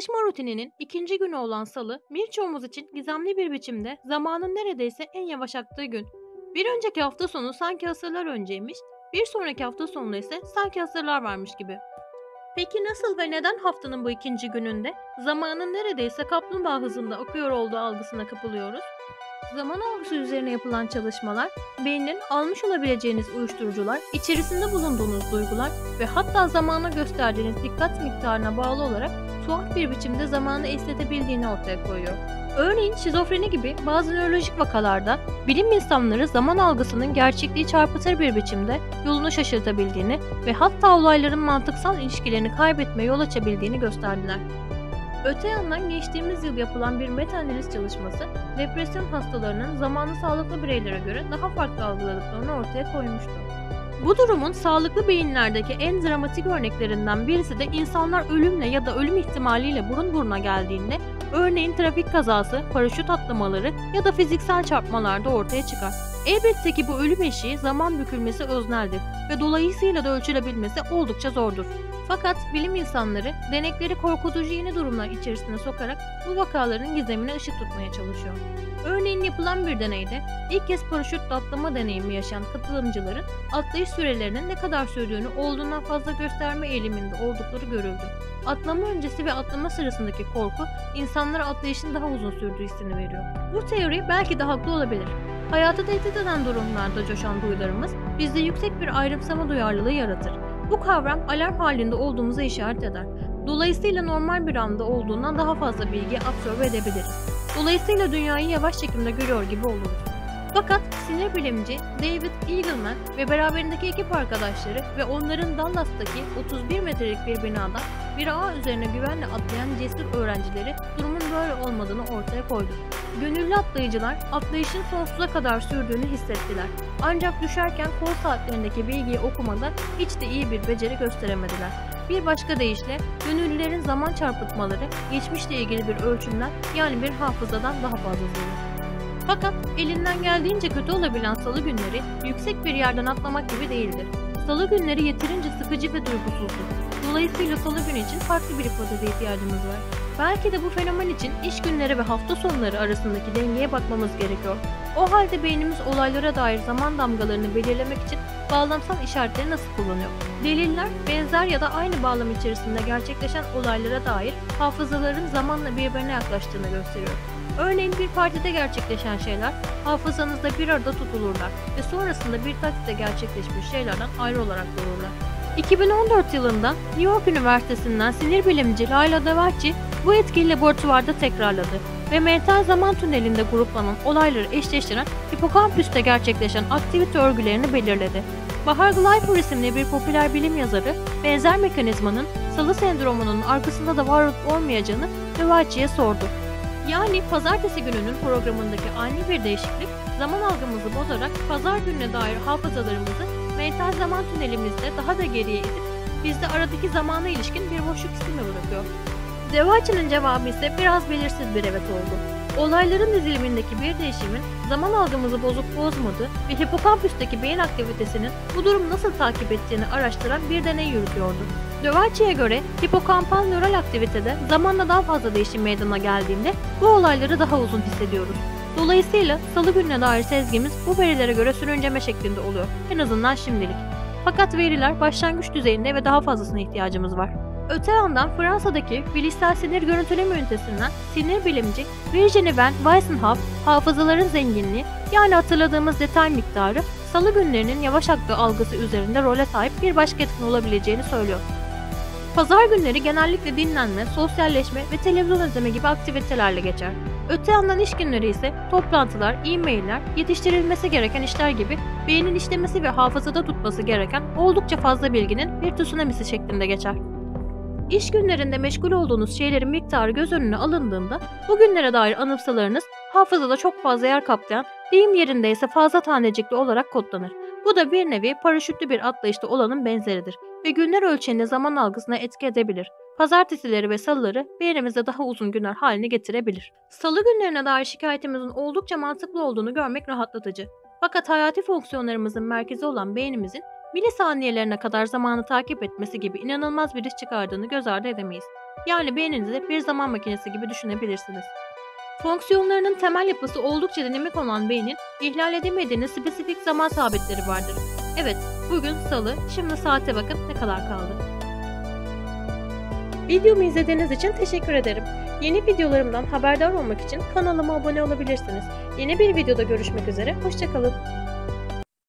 Çalışma rutininin ikinci günü olan salı birçoğumuz için gizemli bir biçimde zamanın neredeyse en yavaş aktığı gün. Bir önceki hafta sonu sanki asırlar önceymiş, bir sonraki hafta sonu ise sanki asırlar varmış gibi. Peki nasıl ve neden haftanın bu ikinci gününde zamanın neredeyse kaplumbağa hızında akıyor olduğu algısına kapılıyoruz? Zaman algısı üzerine yapılan çalışmalar, beynin almış olabileceğiniz uyuşturucular, içerisinde bulunduğunuz duygular ve hatta zamana gösterdiğiniz dikkat miktarına bağlı olarak tuhaf bir biçimde zamanı esnetebildiğini ortaya koyuyor. Örneğin şizofreni gibi bazı nörolojik vakalarda bilim insanları zaman algısının gerçekliği çarpıtır bir biçimde yolunu şaşırtabildiğini ve hatta olayların mantıksal ilişkilerini kaybetmeye yol açabildiğini gösterdiler. Öte yandan geçtiğimiz yıl yapılan bir meta-analiz çalışması, depresyon hastalarının zamanı sağlıklı bireylere göre daha farklı algıladıklarını ortaya koymuştu. Bu durumun sağlıklı beyinlerdeki en dramatik örneklerinden birisi de insanlar ölümle ya da ölüm ihtimaliyle burun buruna geldiğinde, örneğin trafik kazası, paraşüt atlamaları ya da fiziksel çarpmalarda ortaya çıkar. Elbette ki bu ölüm eşiği zaman bükülmesi özneldir ve dolayısıyla da ölçülebilmesi oldukça zordur. Fakat bilim insanları denekleri korkutucu yeni durumlar içerisine sokarak bu vakaların gizemine ışık tutmaya çalışıyor. Örneğin yapılan bir deneyde ilk kez paraşütle atlama deneyimi yaşayan katılımcıların atlayış sürelerinin ne kadar sürdüğünü olduğundan fazla gösterme eğiliminde oldukları görüldü. Atlama öncesi ve atlama sırasındaki korku insanlara atlayışın daha uzun sürdüğü hissini veriyor. Bu teori belki de haklı olabilir. Hayatı tehdit eden durumlarda coşan duyularımız bizde yüksek bir ayrımsama duyarlılığı yaratır. Bu kavram alarm halinde olduğumuza işaret eder. Dolayısıyla normal bir anda olduğundan daha fazla bilgi absorbe edebiliriz. Dolayısıyla dünyayı yavaş çekimde görüyor gibi oluruz. Fakat sinir bilimci David Eagleman ve beraberindeki ekip arkadaşları ve onların Dallas'taki 31 metrelik bir binada bir ağ üzerine güvenle atlayan cesur öğrencileri durumun böyle olmadığını ortaya koydu. Gönüllü atlayıcılar atlayışın sonsuza kadar sürdüğünü hissettiler. Ancak düşerken kol saatlerindeki bilgiyi okumada hiç de iyi bir beceri gösteremediler. Bir başka deyişle gönüllülerin zaman çarpıtmaları geçmişle ilgili bir ölçümden yani bir hafızadan daha fazlasıdır. Fakat elinden geldiğince kötü olabilen salı günleri yüksek bir yerden atlamak gibi değildir. Salı günleri yeterince sıkıcı ve duygusuzdur. Dolayısıyla salı günü için farklı bir hipoteze ihtiyacımız var. Belki de bu fenomen için iş günleri ve hafta sonları arasındaki dengeye bakmamız gerekiyor. O halde beynimiz olaylara dair zaman damgalarını belirlemek için bağlamsal işaretleri nasıl kullanıyor? Deliller benzer ya da aynı bağlam içerisinde gerçekleşen olaylara dair hafızaların zamanla birbirine yaklaştığını gösteriyor. Örneğin bir partide gerçekleşen şeyler hafızanızda bir arada tutulurlar ve sonrasında bir takside gerçekleşmiş şeylerden ayrı olarak dururlar. 2014 yılında New York Üniversitesi'nden sinir bilimci Layla Davachi bu etkiyi laboratuvarda tekrarladı ve mental zaman tünelinde gruplanan olayları eşleştiren hipokampüste gerçekleşen aktivite örgülerini belirledi. Bahar Gleiper isimli bir popüler bilim yazarı benzer mekanizmanın salı sendromunun arkasında da var olup olmayacağını Davachi'ye sordu. Yani pazartesi gününün programındaki ani bir değişiklik zaman algımızı bozarak pazar gününe dair hafızalarımızı mental zaman tünelimizde daha da geriye itip bizde aradaki zamana ilişkin bir boşluk hissi bırakıyor? Devaçi'nin cevabı ise biraz belirsiz bir evet oldu. Olayların dizilimindeki bir değişimin zaman algımızı bozup bozmadığı ve hipokampüsteki beyin aktivitesinin bu durumu nasıl takip ettiğini araştıran bir deney yürütüyordu. Dövaçi'ye göre hipokampal nöral aktivitede zamanla daha fazla değişim meydana geldiğinde bu olayları daha uzun hissediyoruz. Dolayısıyla salı gününe dair sezgimiz bu verilere göre sürünceme şeklinde oluyor. En azından şimdilik. Fakat veriler başlangıç düzeyinde ve daha fazlasına ihtiyacımız var. Öte yandan Fransa'daki bilişsel sinir görüntüleme ünitesinden sinir bilimci Virginie van Weissenhoff hafızaların zenginliği yani hatırladığımız detay miktarı salı günlerinin yavaş aktığı algısı üzerinde role sahip bir başka etkin olabileceğini söylüyor. Pazar günleri genellikle dinlenme, sosyalleşme ve televizyon izleme gibi aktivitelerle geçer. Öte yandan iş günleri ise toplantılar, e-mailler, yetiştirilmesi gereken işler gibi beynin işlemesi ve hafızada tutması gereken oldukça fazla bilginin bir tsunamisi şeklinde geçer. İş günlerinde meşgul olduğunuz şeylerin miktarı göz önüne alındığında bugünlere dair anımsalarınız hafızada çok fazla yer kaplayan, deyim yerinde ise fazla tanecikli olarak kodlanır. Bu da bir nevi paraşütlü bir atlayışta olanın benzeridir ve günler ölçeğinde zaman algısına etki edebilir. Pazartesileri ve salıları beynimizde daha uzun günler haline getirebilir. Salı günlerine dair şikayetimizin oldukça mantıklı olduğunu görmek rahatlatıcı. Fakat hayati fonksiyonlarımızın merkezi olan beynimizin milisaniyelerine kadar zamanı takip etmesi gibi inanılmaz bir iş çıkardığını göz ardı edemeyiz. Yani beyninizi bir zaman makinesi gibi düşünebilirsiniz. Fonksiyonlarının temel yapısı oldukça dinamik olan beynin ihlal edemediğiniz spesifik zaman sabitleri vardır. Evet, bugün salı, şimdi saate bakın ne kadar kaldı. Videomu izlediğiniz için teşekkür ederim. Yeni videolarımdan haberdar olmak için kanalıma abone olabilirsiniz. Yeni bir videoda görüşmek üzere, hoşçakalın.